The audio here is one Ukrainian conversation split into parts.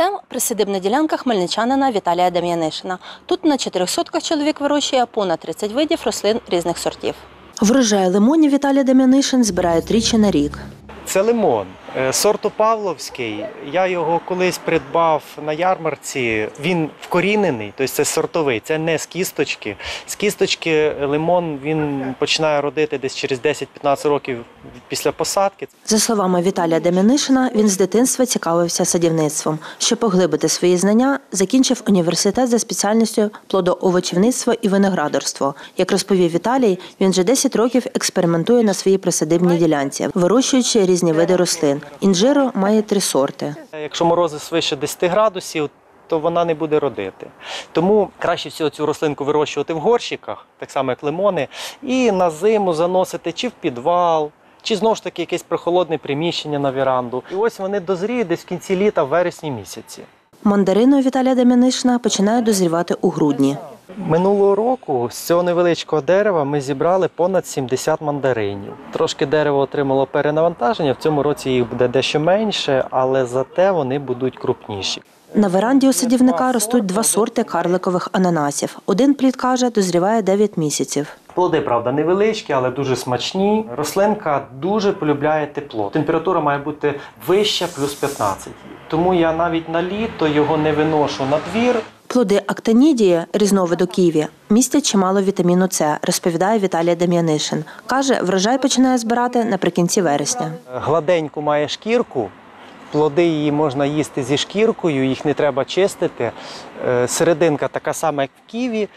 Це присадибна ділянка хмельничанина Віталія Дем'янишина. Тут на чотирьох сотках чоловік вирощує понад 30 видів рослин різних сортів. Врожай лимонів Віталій Дем'янишин збирає тричі на рік. Це лимон сорту Павловський. Я його колись придбав на ярмарці. Він вкорінений, тобто це сортовий, це не з кісточки. З кісточки лимон він починає родити десь через 10-15 років після посадки. За словами Віталія Дем'янишина, він з дитинства цікавився садівництвом. Щоб поглибити свої знання, закінчив університет за спеціальністю плодоовочівництво і виноградарство. Як розповів Віталій, він вже 10 років експериментує на своїй присадибній ділянці, вирощуючи різні види рослин. Інжиро має три сорти. Якщо морози свише 10 градусів, то вона не буде родити. Тому краще всього цю рослинку вирощувати в горщиках, так само як лимони, і на зиму заносити чи в підвал. Чи знову ж таки якесь прохолодне приміщення на віранду. І ось вони дозріють десь в кінці літа, в вересні місяці. Мандарини у Віталія Дем'янишина починають дозрівати у грудні. Минулого року з цього невеличкого дерева ми зібрали понад 70 мандаринів. Трошки дерево отримало перенавантаження. В цьому році їх буде дещо менше, але зате вони будуть крупніші. На веранді у садівника ростуть два сорти карликових ананасів. Один плід каже, дозріває 9 місяців. Плоди, правда, невеличкі, але дуже смачні. Рослинка дуже полюбляє тепло. Температура має бути вища, плюс 15. Тому я навіть на літо його не виношу на двір. Плоди актинідії, різновиду ківі, містять чимало вітаміну С, розповідає Віталій Дем'янишин. Каже, врожай починає збирати наприкінці вересня. Гладеньку має шкірку. Плоди її можна їсти зі шкіркою, їх не треба чистити. Е, Серединка така сама, як в ківі.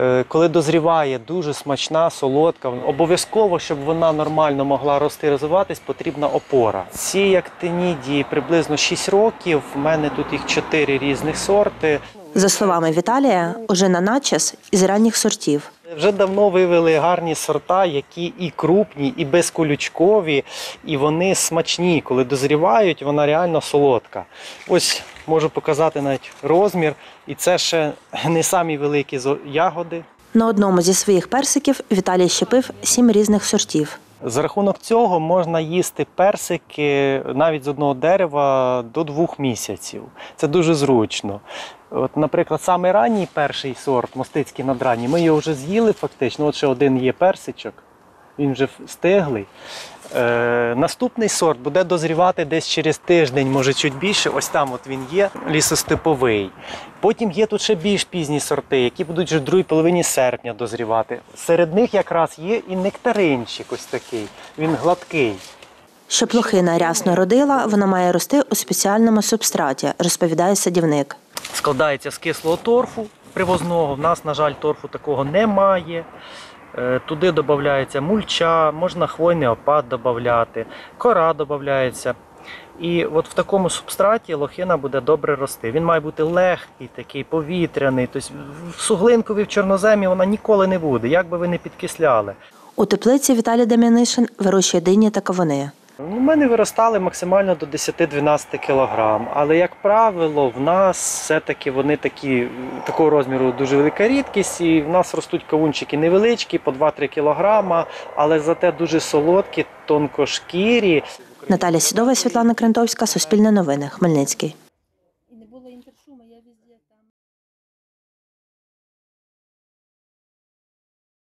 Е, Коли дозріває, дуже смачна, солодка. Обов'язково, щоб вона нормально могла рости і розвиватись, потрібна опора. Ці актинідії приблизно 6 років. У мене тут їх 4 різних сорти. За словами Віталія, уже на начес із ранніх сортів. Вже давно вивели гарні сорта, які і крупні, і безколючкові, і вони смачні. Коли дозрівають, вона реально солодка. Ось можу показати навіть розмір, і це ще не самі великі ягоди. На одному зі своїх персиків Віталій щепив сім різних сортів. За рахунок цього можна їсти персики навіть з одного дерева до двох місяців. Це дуже зручно. От, наприклад, самий ранній перший сорт, мостицький надранній, ми його вже з'їли фактично. От ще один є персичок, він вже стиглий. Е, наступний сорт буде дозрівати десь через тиждень, може чуть більше. Ось там от він є, лісостеповий. Потім є тут ще більш пізні сорти, які будуть вже в другій половині серпня дозрівати. Серед них якраз є і нектаринчик ось такий. Він гладкий. Щоб лохина рясно родила, вона має рости у спеціальному субстраті, розповідає садівник. складається з кислого торфу привозного. В нас, на жаль, торфу такого немає. Е, Туди додається мульча, можна хвойний опад додати, кора додається. І от в такому субстраті лохина буде добре рости. Він має бути легкий, такий повітряний. Тобто в суглинкові в чорноземі вона ніколи не буде, як би ви не підкисляли. У теплиці Віталій Дем'янишин вирощує дині та кавуни. У мене виростали максимально до 10-12 кг. Але, як правило, в нас все-таки вони такі, такого розміру дуже велика рідкість. І в нас ростуть кавунчики невеличкі, по 2-3 кг, але зате дуже солодкі, тонкошкірі. Наталя Сідова, Світлана Крентовська, Суспільне новини, Хмельницький.